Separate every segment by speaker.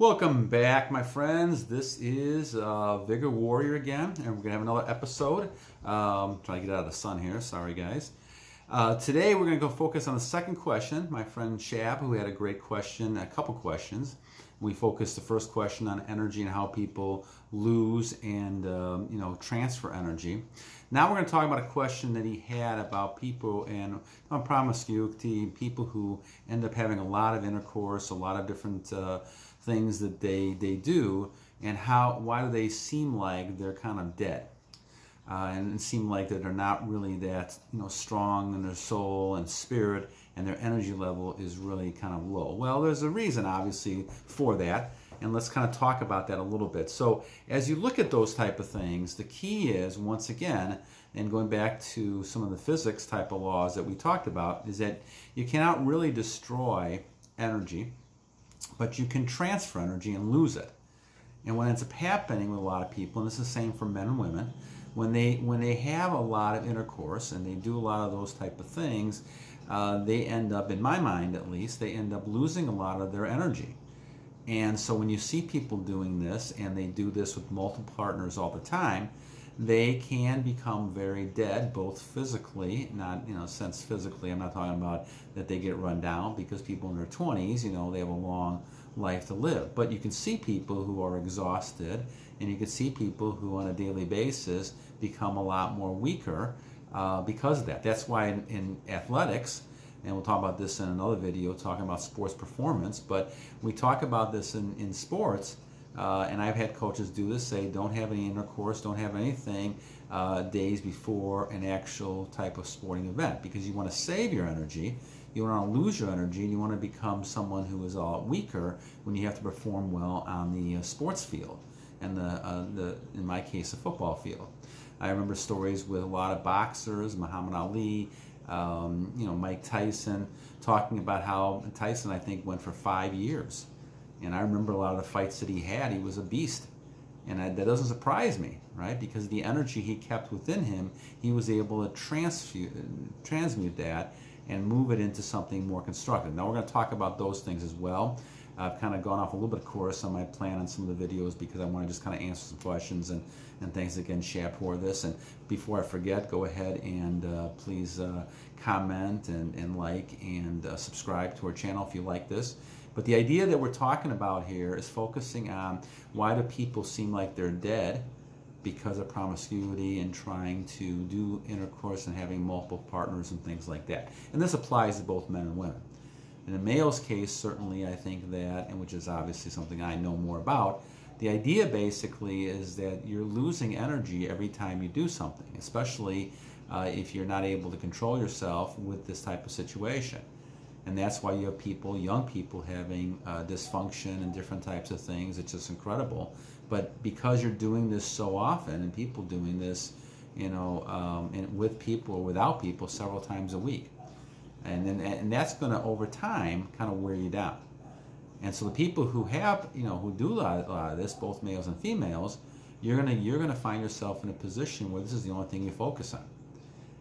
Speaker 1: Welcome back, my friends. This is uh, Vigor Warrior again, and we're going to have another episode. Um, trying to get out of the sun here. Sorry, guys. Uh, today, we're going to go focus on the second question. My friend Shab, who had a great question, a couple questions. We focused the first question on energy and how people lose and um, you know transfer energy. Now we're going to talk about a question that he had about people and promiscuity, people who end up having a lot of intercourse, a lot of different uh, things that they they do and how why do they seem like they're kind of dead uh, and seem like that they're not really that you know strong in their soul and spirit and their energy level is really kind of low. Well there's a reason obviously for that and let's kind of talk about that a little bit. So as you look at those type of things the key is once again and going back to some of the physics type of laws that we talked about is that you cannot really destroy energy but you can transfer energy and lose it. And what ends up happening with a lot of people, and this is the same for men and women, when they when they have a lot of intercourse and they do a lot of those type of things, uh, they end up, in my mind at least, they end up losing a lot of their energy. And so when you see people doing this, and they do this with multiple partners all the time, they can become very dead, both physically, not, you know, sense physically, I'm not talking about that they get run down because people in their 20s, you know, they have a long life to live. But you can see people who are exhausted, and you can see people who on a daily basis become a lot more weaker uh, because of that. That's why in, in athletics, and we'll talk about this in another video talking about sports performance, but we talk about this in, in sports uh, and I've had coaches do this, say don't have any intercourse, don't have anything uh, days before an actual type of sporting event because you want to save your energy, you want to lose your energy, and you want to become someone who is a lot weaker when you have to perform well on the uh, sports field and the, uh, the, in my case, the football field. I remember stories with a lot of boxers, Muhammad Ali, um, you know, Mike Tyson, talking about how Tyson, I think, went for five years and I remember a lot of the fights that he had, he was a beast. And I, that doesn't surprise me, right? Because the energy he kept within him, he was able to transmute that and move it into something more constructive. Now we're going to talk about those things as well. I've kind of gone off a little bit of course on my plan on some of the videos because I want to just kind of answer some questions and, and thanks again, for this. And before I forget, go ahead and uh, please uh, comment and, and like and uh, subscribe to our channel if you like this. But the idea that we're talking about here is focusing on why do people seem like they're dead because of promiscuity and trying to do intercourse and having multiple partners and things like that. And this applies to both men and women. In a male's case, certainly I think that, and which is obviously something I know more about, the idea basically is that you're losing energy every time you do something, especially uh, if you're not able to control yourself with this type of situation and that's why you have people, young people, having uh, dysfunction and different types of things. It's just incredible. But because you're doing this so often, and people doing this, you know, um, and with people or without people several times a week, and then and that's going to over time kind of wear you down. And so the people who have, you know, who do a lot, a lot of this, both males and females, you're gonna you're gonna find yourself in a position where this is the only thing you focus on.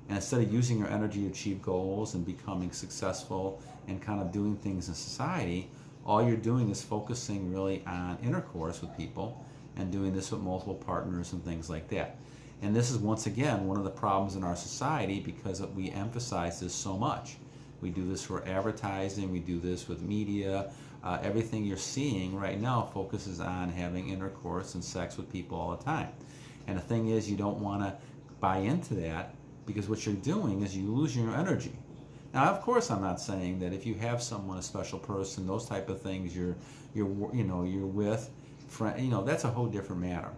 Speaker 1: And instead of using your energy to achieve goals and becoming successful and kind of doing things in society, all you're doing is focusing really on intercourse with people and doing this with multiple partners and things like that. And this is once again one of the problems in our society because we emphasize this so much. We do this for advertising, we do this with media. Uh, everything you're seeing right now focuses on having intercourse and sex with people all the time. And the thing is, you don't want to buy into that because what you're doing is you lose your energy. Now, of course, I'm not saying that if you have someone, a special person, those type of things, you're, you're, you know, you're with, friend, you know, that's a whole different matter.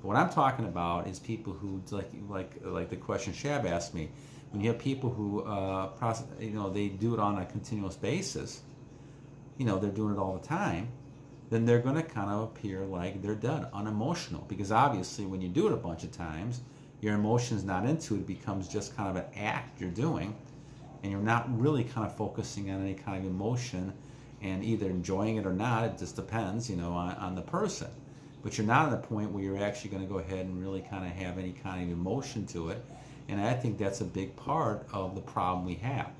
Speaker 1: But what I'm talking about is people who, like, like, like the question Shab asked me, when you have people who, uh, process, you know, they do it on a continuous basis, you know, they're doing it all the time, then they're going to kind of appear like they're dead, unemotional. Because obviously, when you do it a bunch of times, your emotion's not into it, it becomes just kind of an act you're doing, and you're not really kind of focusing on any kind of emotion and either enjoying it or not, it just depends, you know, on, on the person. But you're not at the point where you're actually going to go ahead and really kind of have any kind of emotion to it. And I think that's a big part of the problem we have.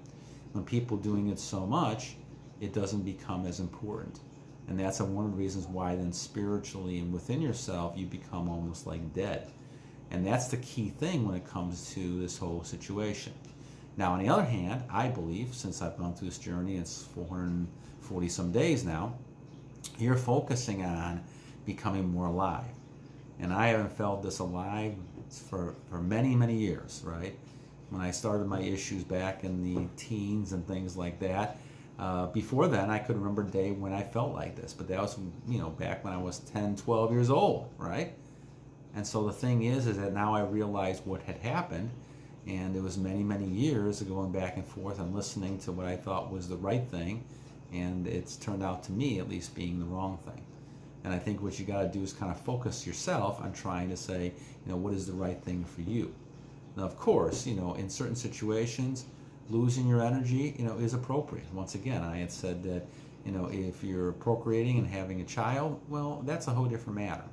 Speaker 1: When people doing it so much, it doesn't become as important. And that's one of the reasons why then spiritually and within yourself you become almost like dead. And that's the key thing when it comes to this whole situation. Now, on the other hand, I believe, since I've gone through this journey, it's 440 some days now, you're focusing on becoming more alive. And I haven't felt this alive for, for many, many years, right? When I started my issues back in the teens and things like that, uh, before then, I could remember a day when I felt like this, but that was, you know, back when I was 10, 12 years old, right? And so the thing is, is that now I realize what had happened, and it was many, many years of going back and forth and listening to what I thought was the right thing, and it's turned out to me, at least, being the wrong thing. And I think what you got to do is kind of focus yourself on trying to say, you know, what is the right thing for you. Now, of course, you know, in certain situations, losing your energy, you know, is appropriate. Once again, I had said that, you know, if you're procreating and having a child, well, that's a whole different matter.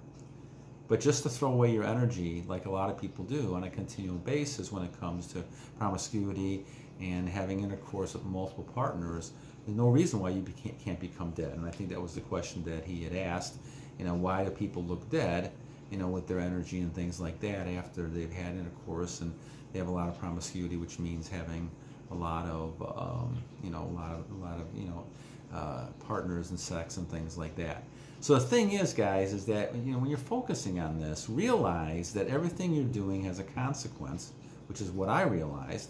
Speaker 1: But just to throw away your energy, like a lot of people do on a continual basis when it comes to promiscuity and having intercourse with multiple partners, there's no reason why you can't become dead. And I think that was the question that he had asked. You know, why do people look dead? You know, with their energy and things like that after they've had intercourse and they have a lot of promiscuity, which means having a lot of um, you know a lot of a lot of you know uh, partners and sex and things like that. So the thing is, guys, is that you know when you're focusing on this, realize that everything you're doing has a consequence, which is what I realized.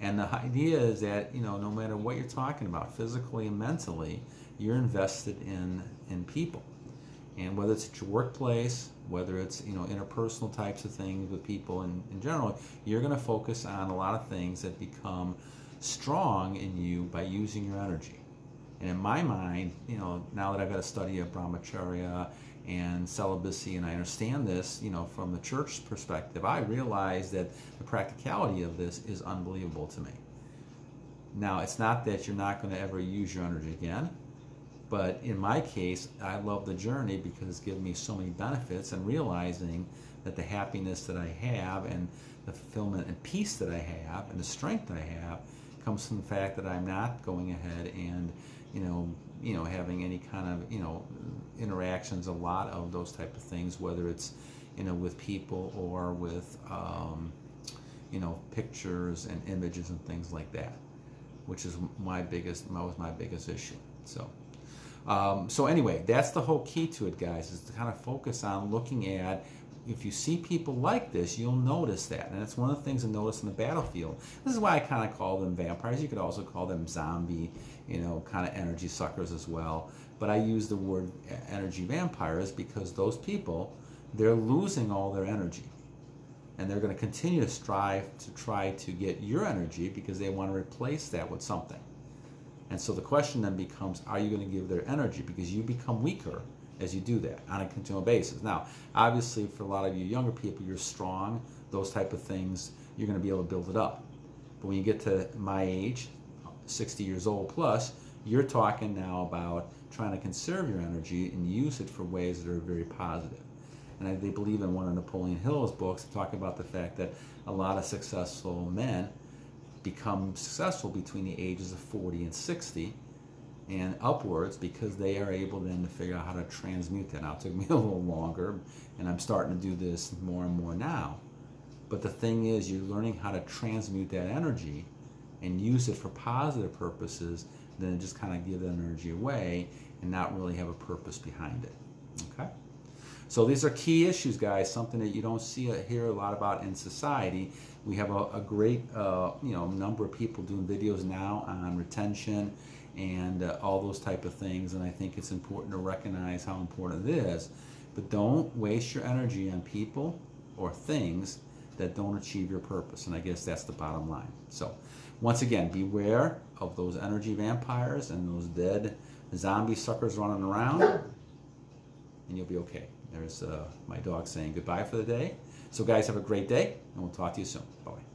Speaker 1: And the idea is that you know no matter what you're talking about, physically and mentally, you're invested in in people, and whether it's at your workplace, whether it's you know interpersonal types of things with people in, in general, you're going to focus on a lot of things that become strong in you by using your energy. And in my mind, you know, now that I've got a study of brahmacharya and celibacy, and I understand this, you know, from the church perspective, I realize that the practicality of this is unbelievable to me. Now, it's not that you're not going to ever use your energy again, but in my case, I love the journey because it's given me so many benefits and realizing that the happiness that I have and the fulfillment and peace that I have and the strength I have comes from the fact that I'm not going ahead and you know you know having any kind of you know interactions a lot of those type of things whether it's you know with people or with um, you know pictures and images and things like that which is my biggest was my biggest issue so. Um, so anyway that's the whole key to it guys is to kind of focus on looking at if you see people like this, you'll notice that. And it's one of the things to notice in the battlefield. This is why I kind of call them vampires. You could also call them zombie, you know, kind of energy suckers as well. But I use the word energy vampires because those people, they're losing all their energy. And they're going to continue to strive to try to get your energy because they want to replace that with something. And so the question then becomes, are you going to give their energy? Because you become weaker as you do that on a continual basis. Now, obviously, for a lot of you younger people, you're strong, those type of things, you're going to be able to build it up. But when you get to my age, 60 years old plus, you're talking now about trying to conserve your energy and use it for ways that are very positive. And I, they believe in one of Napoleon Hill's books, talk about the fact that a lot of successful men become successful between the ages of 40 and 60 and upwards because they are able then to figure out how to transmute that. Now, it took me a little longer, and I'm starting to do this more and more now. But the thing is, you're learning how to transmute that energy and use it for positive purposes, then just kind of give that energy away and not really have a purpose behind it. Okay? So these are key issues, guys, something that you don't see hear a lot about in society. We have a, a great uh, you know number of people doing videos now on retention and uh, all those type of things. And I think it's important to recognize how important it is. But don't waste your energy on people or things that don't achieve your purpose. And I guess that's the bottom line. So, once again, beware of those energy vampires and those dead zombie suckers running around, and you'll be okay. There's uh, my dog saying goodbye for the day. So, guys, have a great day, and we'll talk to you soon. Bye.